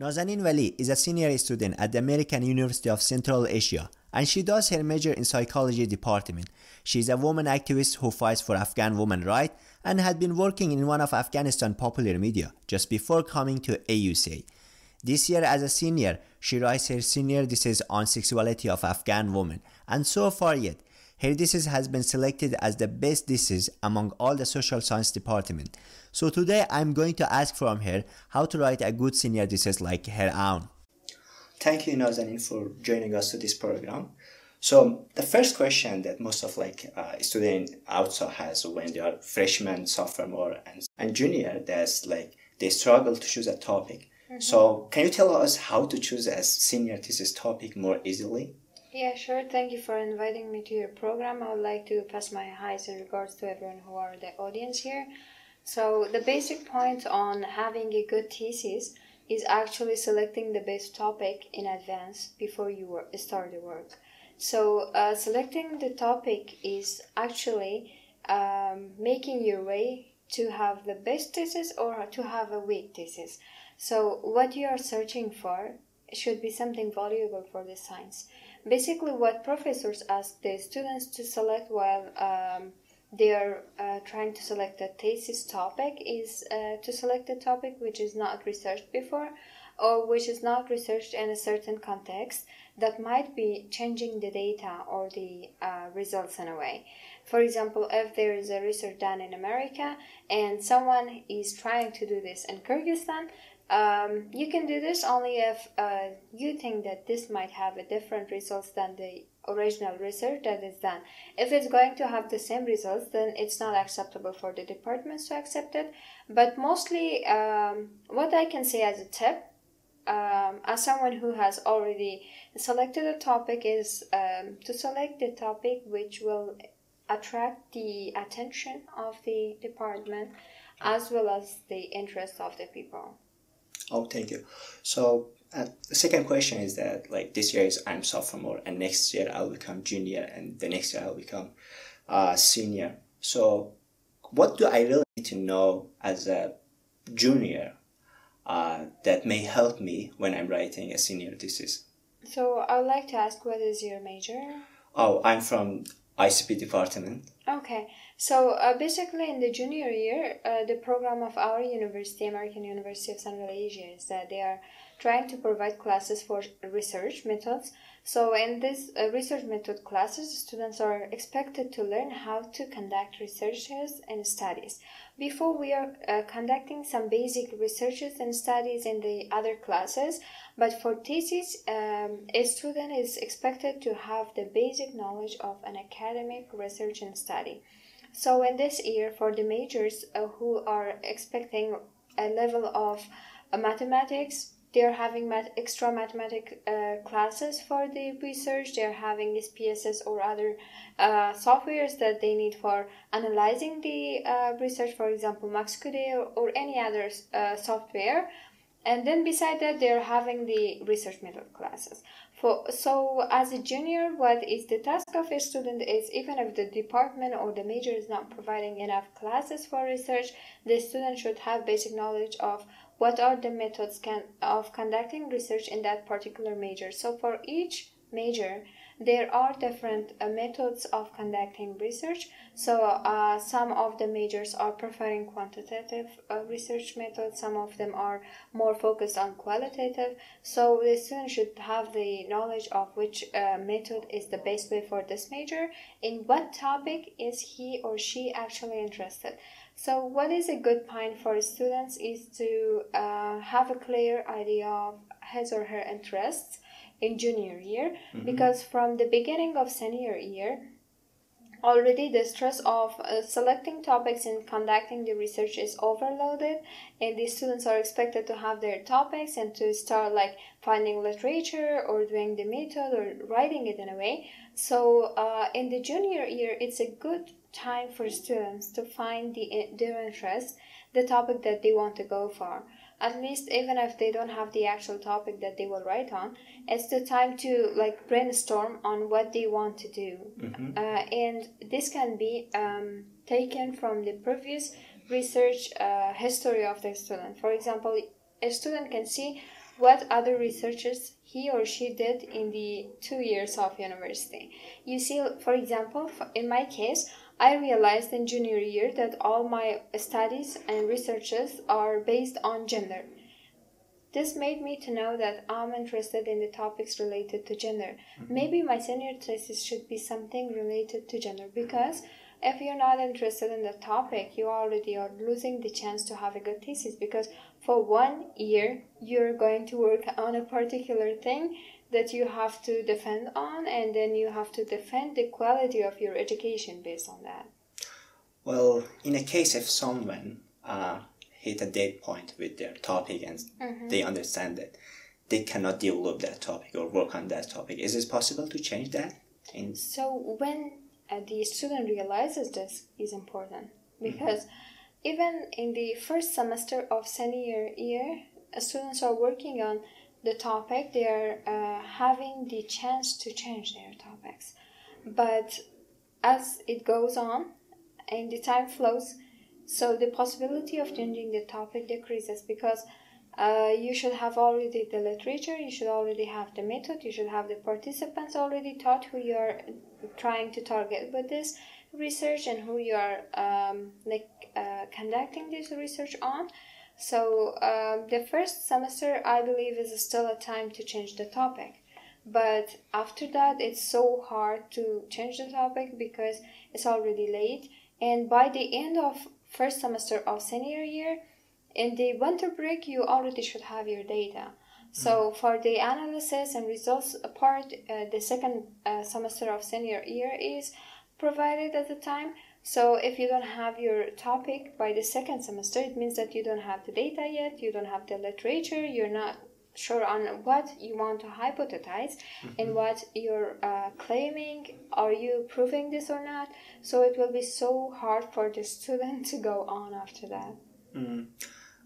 Nazanin Wali is a senior student at the American University of Central Asia and she does her major in psychology department. She is a woman activist who fights for Afghan women rights and had been working in one of Afghanistan popular media just before coming to AUCA. This year as a senior, she writes her senior thesis on sexuality of Afghan women and so far yet her thesis has been selected as the best thesis among all the social science department. So today I'm going to ask from her how to write a good senior thesis like her own. Thank you, Nazanin, for joining us to this program. So the first question that most of like uh, student also has when they are freshman, sophomore, and, and junior, that's like they struggle to choose a topic. Mm-hmm. So can you tell us how to choose a senior thesis topic more easily? Yeah, sure. Thank you for inviting me to your program. I would like to pass my highs in regards to everyone who are the audience here. So, the basic point on having a good thesis is actually selecting the best topic in advance before you start the work. So, uh, selecting the topic is actually um, making your way to have the best thesis or to have a weak thesis. So, what you are searching for should be something valuable for the science basically what professors ask the students to select while um, they are uh, trying to select a thesis topic is uh, to select a topic which is not researched before or which is not researched in a certain context that might be changing the data or the uh, results in a way. For example, if there is a research done in America and someone is trying to do this in Kyrgyzstan, um, you can do this only if uh, you think that this might have a different results than the original research that is done. If it's going to have the same results, then it's not acceptable for the departments to accept it. But mostly, um, what I can say as a tip, um, as someone who has already selected a topic, is um, to select the topic which will attract the attention of the department as well as the interest of the people. Oh, thank you. So uh, the second question is that like this year is I'm sophomore and next year I'll become junior and the next year I'll become uh, senior. So what do I really need to know as a junior uh, that may help me when I'm writing a senior thesis? So I would like to ask what is your major? Oh, I'm from ICP department. Okay, so uh, basically in the junior year, uh, the program of our university, American University of Central Asia, is that they are trying to provide classes for research methods. So in this uh, research method classes, students are expected to learn how to conduct researches and studies. Before we are uh, conducting some basic researches and studies in the other classes, but for thesis, um, a student is expected to have the basic knowledge of an academic research and study. So in this year, for the majors uh, who are expecting a level of uh, mathematics, they're having math- extra mathematic uh, classes for the research. They're having SPSS or other uh, softwares that they need for analyzing the uh, research, for example, MAXQDA or, or any other uh, software. And then beside that, they're having the research method classes. For, so as a junior, what is the task of a student is even if the department or the major is not providing enough classes for research, the student should have basic knowledge of what are the methods can, of conducting research in that particular major. So for each major, there are different uh, methods of conducting research. So uh, some of the majors are preferring quantitative uh, research methods, some of them are more focused on qualitative. So the student should have the knowledge of which uh, method is the best way for this major, in what topic is he or she actually interested. So, what is a good point for students is to uh, have a clear idea of his or her interests in junior year mm-hmm. because from the beginning of senior year already the stress of uh, selecting topics and conducting the research is overloaded and the students are expected to have their topics and to start like finding literature or doing the method or writing it in a way so uh, in the junior year it's a good time for students to find the, their interest the topic that they want to go for at least even if they don't have the actual topic that they will write on it's the time to like brainstorm on what they want to do mm-hmm. uh, and this can be um, taken from the previous research uh, history of the student for example a student can see what other researchers he or she did in the two years of university. You see, for example, in my case, I realized in junior year that all my studies and researches are based on gender. This made me to know that I'm interested in the topics related to gender. Mm-hmm. Maybe my senior thesis should be something related to gender because if you're not interested in the topic, you already are losing the chance to have a good thesis because for one year you're going to work on a particular thing that you have to defend on and then you have to defend the quality of your education based on that. Well, in a case if someone uh, hit a dead point with their topic and mm-hmm. they understand that they cannot develop that topic or work on that topic. Is it possible to change that? In- so when uh, the student realizes this is important mm-hmm. because mm-hmm. Even in the first semester of senior year, uh, students are working on the topic. They are uh, having the chance to change their topics, but as it goes on and the time flows, so the possibility of changing the topic decreases because uh, you should have already the literature, you should already have the method, you should have the participants already taught who you are trying to target with this research and who you are um, like uh, conducting this research on. So um, the first semester, I believe, is still a time to change the topic. But after that, it's so hard to change the topic because it's already late. And by the end of first semester of senior year, in the winter break, you already should have your data. So mm-hmm. for the analysis and results part, uh, the second uh, semester of senior year is provided at the time. So if you don't have your topic by the second semester, it means that you don't have the data yet, you don't have the literature, you're not sure on what you want to hypothesize mm-hmm. and what you're uh, claiming are you proving this or not so it will be so hard for the student to go on after that mm.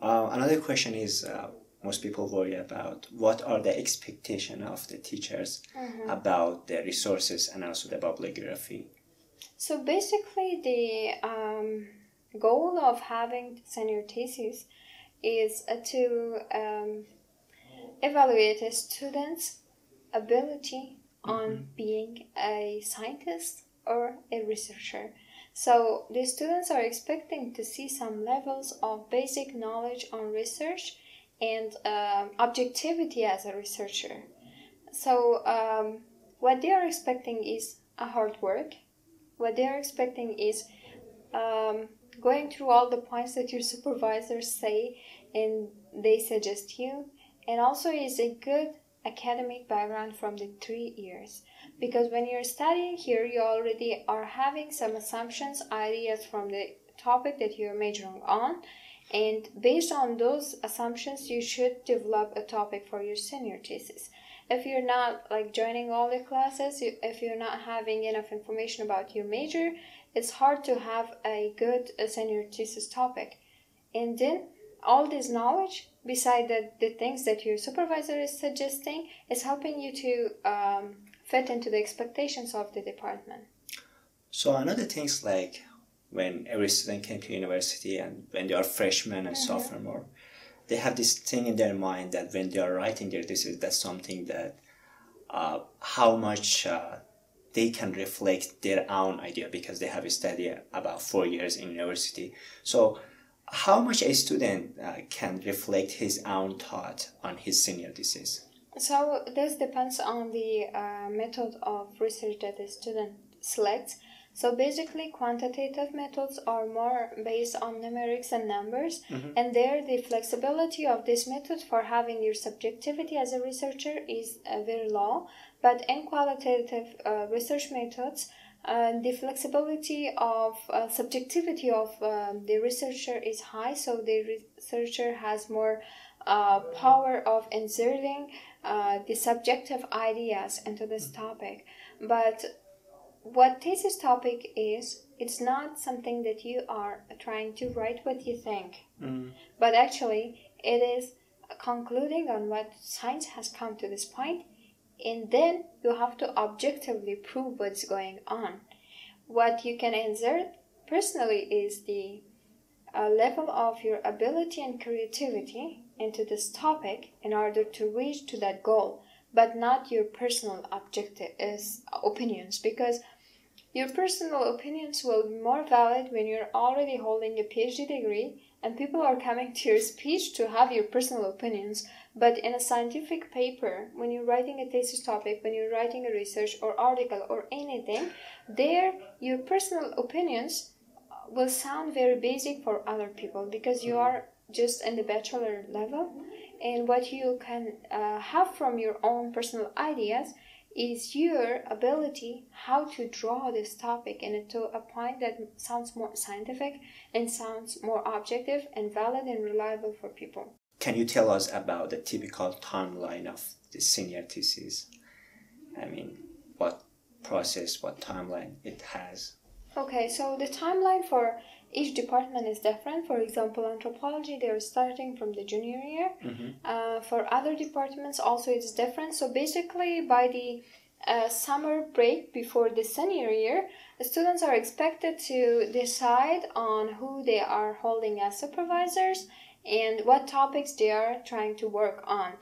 uh, another question is uh, most people worry about what are the expectation of the teachers mm-hmm. about the resources and also the bibliography so basically the um, goal of having senior thesis is uh, to um, evaluate a student's ability on mm-hmm. being a scientist or a researcher. So the students are expecting to see some levels of basic knowledge on research and um, objectivity as a researcher. So um, what they are expecting is a hard work. What they are expecting is um, going through all the points that your supervisors say and they suggest you and also is a good academic background from the three years. Because when you're studying here you already are having some assumptions ideas from the topic that you're majoring on and based on those assumptions you should develop a topic for your senior thesis if you're not like joining all the classes if you're not having enough information about your major it's hard to have a good senior thesis topic and then all this knowledge beside the, the things that your supervisor is suggesting is helping you to um, fit into the expectations of the department so another things like when every student came to university and when they are freshmen and mm-hmm. sophomore they have this thing in their mind that when they are writing their thesis that's something that uh, how much uh, they can reflect their own idea because they have studied about four years in university so how much a student uh, can reflect his own thought on his senior thesis? So this depends on the uh, method of research that the student selects. So basically, quantitative methods are more based on numerics and numbers, mm-hmm. and there the flexibility of this method for having your subjectivity as a researcher is uh, very low. But in qualitative uh, research methods, uh, the flexibility of uh, subjectivity of uh, the researcher is high, so the researcher has more uh, power of inserting uh, the subjective ideas into this topic. But what thesis topic is, it's not something that you are trying to write what you think, mm. but actually it is concluding on what science has come to this point and then you have to objectively prove what's going on. What you can insert personally is the uh, level of your ability and creativity into this topic in order to reach to that goal but not your personal objective is opinions because your personal opinions will be more valid when you're already holding a PhD degree and people are coming to your speech to have your personal opinions. But in a scientific paper, when you're writing a thesis topic, when you're writing a research or article or anything, there your personal opinions will sound very basic for other people because you are just in the bachelor level and what you can uh, have from your own personal ideas is your ability how to draw this topic into a point that sounds more scientific and sounds more objective and valid and reliable for people. Can you tell us about the typical timeline of the senior thesis? I mean, what process, what timeline it has? Okay, so the timeline for each department is different. For example, anthropology, they're starting from the junior year. Mm-hmm. Uh, for other departments, also it's different. So basically, by the uh, summer break before the senior year, the students are expected to decide on who they are holding as supervisors and what topics they are trying to work on.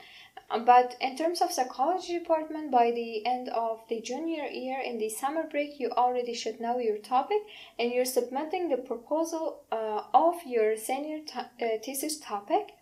But in terms of psychology department, by the end of the junior year in the summer break, you already should know your topic and you're submitting the proposal uh, of your senior uh, thesis topic,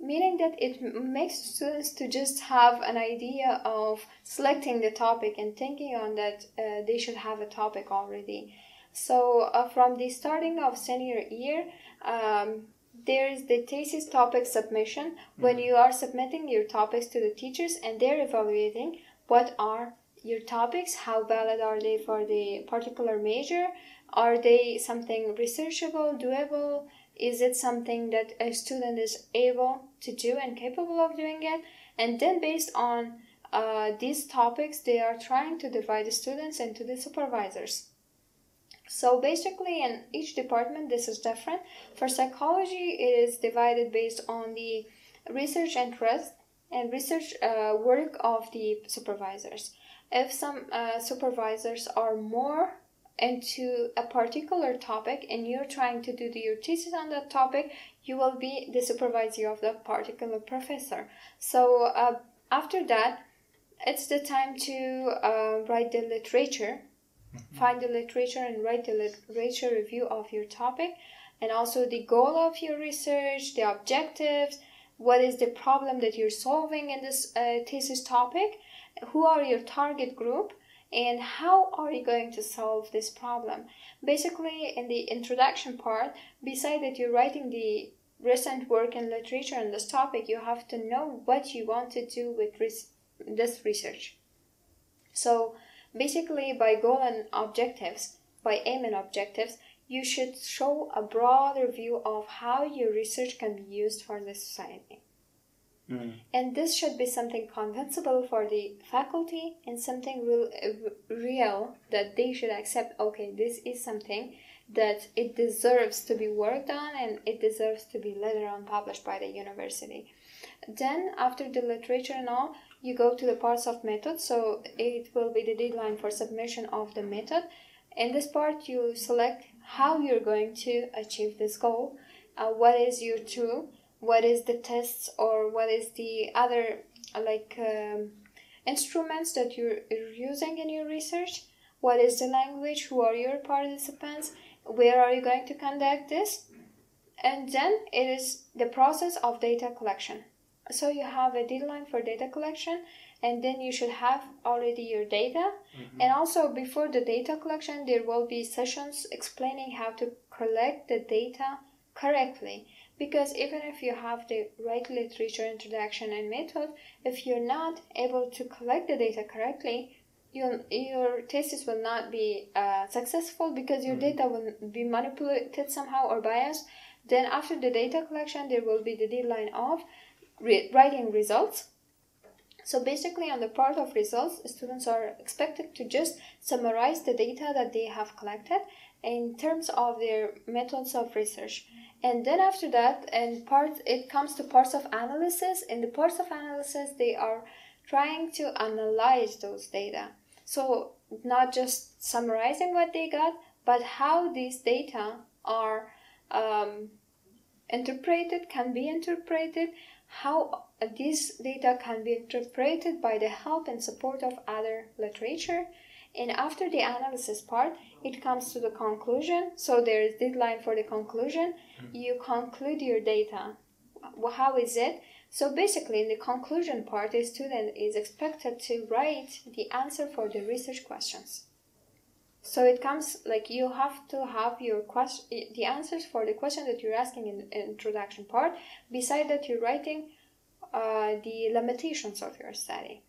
meaning that it makes students to just have an idea of selecting the topic and thinking on that uh, they should have a topic already. So uh, from the starting of senior year, um, there is the thesis topic submission. Mm-hmm. when you are submitting your topics to the teachers and they're evaluating what are your topics how valid are they for the particular major? Are they something researchable doable? Is it something that a student is able to do and capable of doing it? And then based on uh, these topics they are trying to divide the students into the supervisors so basically, in each department, this is different. For psychology, it is divided based on the research interest and research uh, work of the supervisors. If some uh, supervisors are more into a particular topic and you're trying to do your thesis on that topic, you will be the supervisor of that particular professor. So uh, after that, it's the time to uh, write the literature. Find the literature and write the literature review of your topic, and also the goal of your research, the objectives, what is the problem that you're solving in this uh, thesis topic, who are your target group, and how are you going to solve this problem. Basically, in the introduction part, beside that you're writing the recent work and literature on this topic, you have to know what you want to do with res- this research. So, Basically, by goal and objectives, by aim and objectives, you should show a broader view of how your research can be used for the society. Mm. And this should be something convincible for the faculty and something real, real that they should accept okay, this is something that it deserves to be worked on and it deserves to be later on published by the university. Then, after the literature and all, you go to the parts of method so it will be the deadline for submission of the method. In this part you select how you're going to achieve this goal uh, what is your tool what is the tests or what is the other uh, like um, instruments that you're, you're using in your research. What is the language? Who are your participants? Where are you going to conduct this? And then it is the process of data collection so you have a deadline for data collection and then you should have already your data mm-hmm. and also before the data collection there will be sessions explaining how to collect the data correctly because even if you have the right literature introduction and method if you're not able to collect the data correctly your, your thesis will not be uh, successful because your mm-hmm. data will be manipulated somehow or biased then after the data collection there will be the deadline of re- writing results. So basically on the part of results, students are expected to just summarize the data that they have collected in terms of their methods of research. And then after that, and part it comes to parts of analysis. In the parts of analysis, they are trying to analyze those data. So not just summarizing what they got, but how these data are um, interpreted, can be interpreted, how this data can be interpreted by the help and support of other literature. And after the analysis part, it comes to the conclusion. So there is deadline for the conclusion. Hmm. You conclude your data. How is it? So basically, in the conclusion part, the student is expected to write the answer for the research questions. So it comes like you have to have your question, the answers for the question that you're asking in the introduction part. Beside that, you're writing uh, the limitations of your study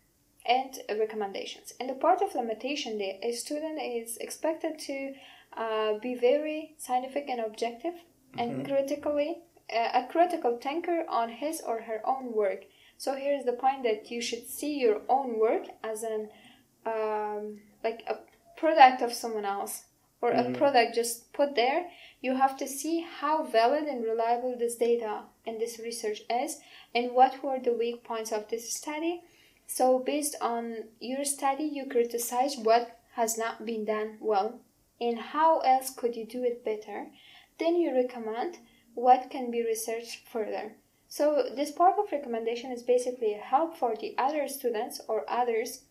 and recommendations. In the part of limitation, the a student is expected to uh, be very scientific and objective and Mm-hmm. critically uh, a critical thinker on his or her own work. So here's the point that you should see your own work as an um, like a product of someone else or a mm. product just put there. You have to see how valid and reliable this data and this research is, and what were the weak points of this study. So based on your study, you criticize what has not been done well, and how else could you do it better. Then you recommend what can be researched further. So this part of recommendation is basically a help for the other students or others,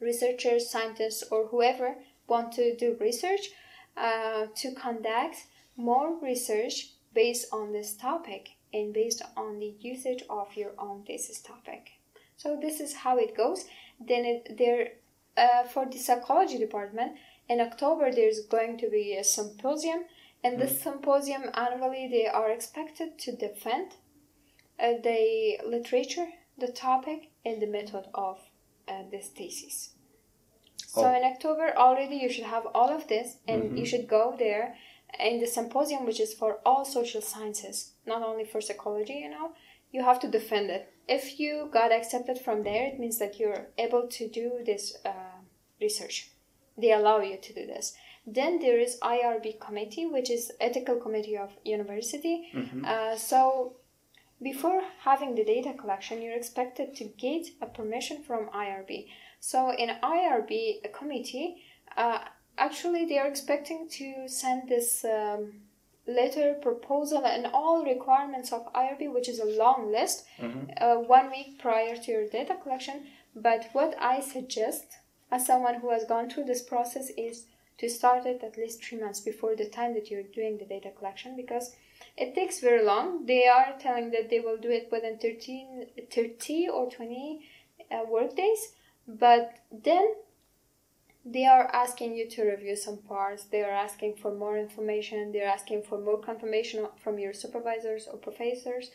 researchers, scientists, or whoever want to do research uh, to conduct more research based on this topic and based on the usage of your own thesis topic. So this is how it goes. Then it, there, uh, for the psychology department, in October there's going to be a symposium, and this symposium annually they are expected to defend uh, the literature, the topic, and the method of uh, this thesis. So Oh. in October already you should have all of this, and you should go there in the symposium, which is for all social sciences, not only for psychology. You know, you have to defend it. If you got accepted from there, it means that you're able to do this uh, research. They allow you to do this. Then there is IRB committee, which is ethical committee of university. Uh, so before having the data collection, you're expected to get a permission from IRB. So in IRB a committee, uh, actually they are expecting to send this um, letter, proposal, and all requirements of IRB, which is a long list, uh, one week prior to your data collection. But what I suggest, as someone who has gone through this process, is to start it at least three months before the time that you're doing the data collection because it takes very long. They are telling that they will do it within 13, 30 or 20 uh, work days, but then they are asking you to review some parts. They are asking for more information. They're asking for more confirmation from your supervisors or professors,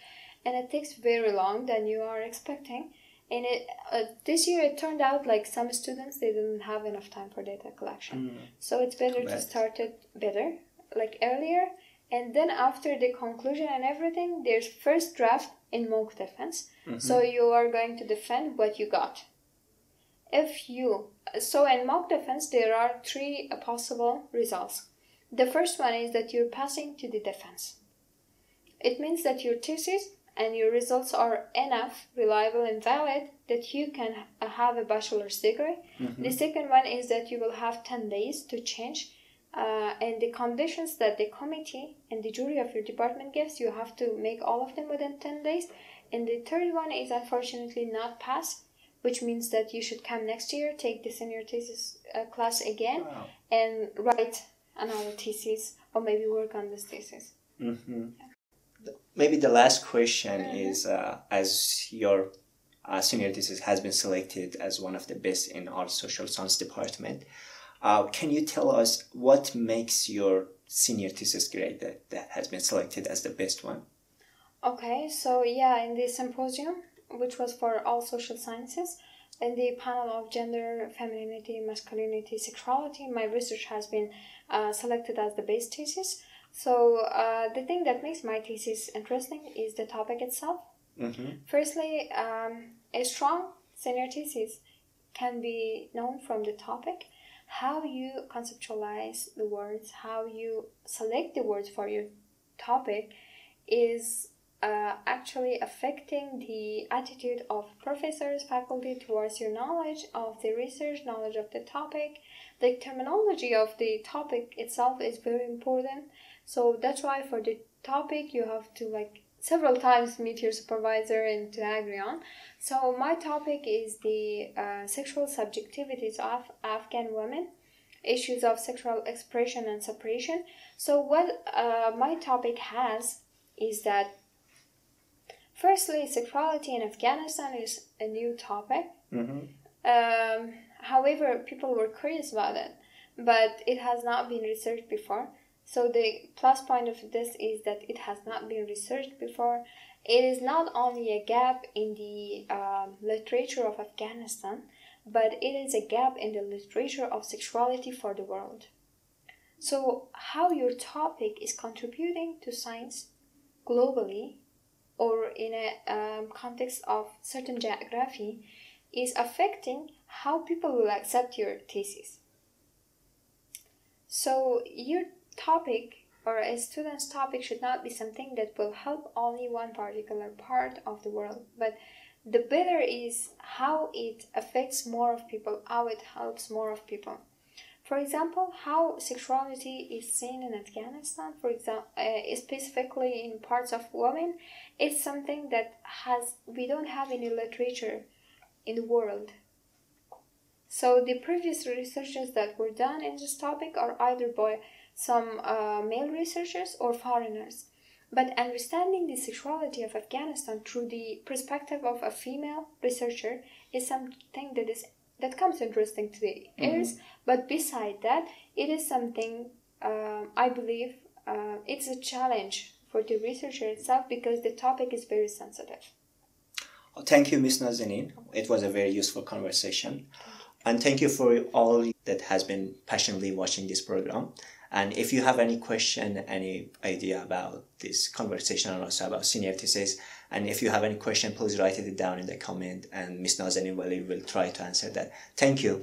and it takes very long than you are expecting. And it uh, this year it turned out like some students they didn't have enough time for data collection, so it's better to start it better, like earlier, and then after the conclusion and everything, there's first draft in mock defense. Mm-hmm. So you are going to defend what you got. If you so in mock defense there are three possible results. The first one is that you're passing to the defense. It means that your thesis and your results are enough reliable and valid that you can have a bachelor's degree. Mm-hmm. The second one is that you will have 10 days to change uh, and the conditions that the committee and the jury of your department gives you have to make all of them within 10 days and the third one is unfortunately not passed, which means that you should come next year, take the senior thesis uh, class again, Wow. and write another thesis or maybe work on this thesis. Maybe the last question is uh, as your uh, senior thesis has been selected as one of the best in our social science department. Uh, can you tell us what makes your senior thesis grade that, that has been selected as the best one? Okay, so yeah, in the symposium, which was for all social sciences, in the panel of gender, femininity, masculinity, sexuality, my research has been uh, selected as the base thesis. So uh, the thing that makes my thesis interesting is the topic itself. Mm-hmm. Firstly, um, a strong senior thesis can be known from the topic, how you conceptualize the words, how you select the words for your topic is uh, actually affecting the attitude of professors, faculty towards your knowledge of the research, knowledge of the topic. The terminology of the topic itself is very important. So that's why for the topic you have to like several times meet your supervisor and to agree on. So my topic is the uh, sexual subjectivities of Afghan women, issues of sexual expression and separation. So what uh, my topic has is that firstly, sexuality in Afghanistan is a new topic. Mm-hmm. Um, however, people were curious about it, but it has not been researched before. So the plus point of this is that it has not been researched before. It is not only a gap in the um, literature of Afghanistan, but it is a gap in the literature of sexuality for the world. So, how your topic is contributing to science globally or in a um, context of certain geography is affecting how people will accept your thesis. So, your topic or a student's topic should not be something that will help only one particular part of the world, but the better is how it affects more of people, how it helps more of people. For example, how sexuality is seen in Afghanistan, for example, uh, specifically in parts of women, is something that has we don't have any literature in the world. So the previous researches that were done in this topic are either by some uh, male researchers or foreigners. But understanding the sexuality of Afghanistan through the perspective of a female researcher is something that is that comes interesting to the ears. Mm-hmm. But beside that, it is something uh, I believe uh, it's a challenge for the researcher itself because the topic is very sensitive. Well, thank you, Ms. Nazanin. It was a very useful conversation. And thank you for all that has been passionately watching this program. And if you have any question, any idea about this conversation and also about senior thesis, and if you have any question, please write it down in the comment and Ms. Nazanin will, will try to answer that. Thank you.